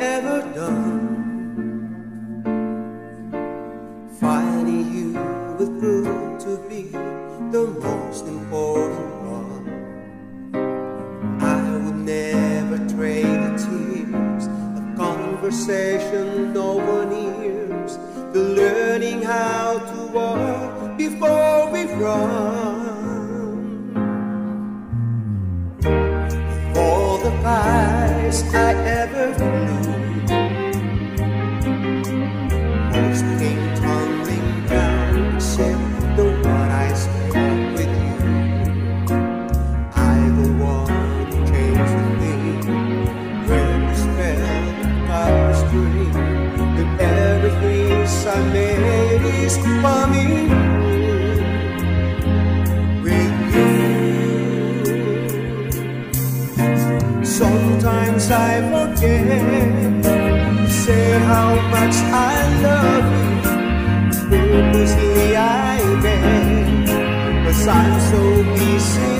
ever done. Finding you will prove to be the most important one. I would never trade the tears of conversation no one hears, the learning how to walk before we run. All the pies I ever Sometimes I forget to say how much I'm so.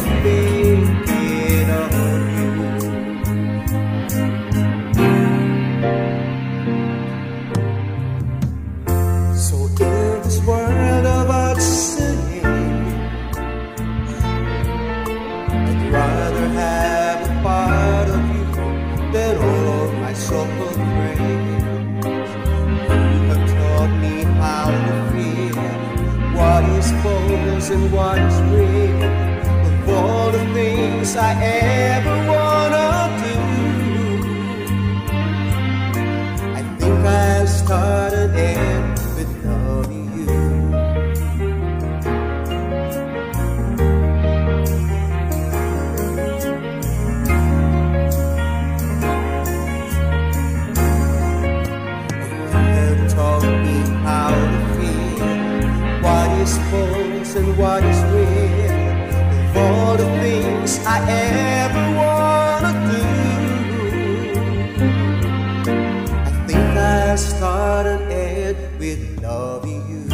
and what is real. Of all the things I ever wanna do, I think I'll start again with without you. You have taught me how to feel. What is for? is and what is real. Of all the things I ever wanna do, I think I start and end with loving you.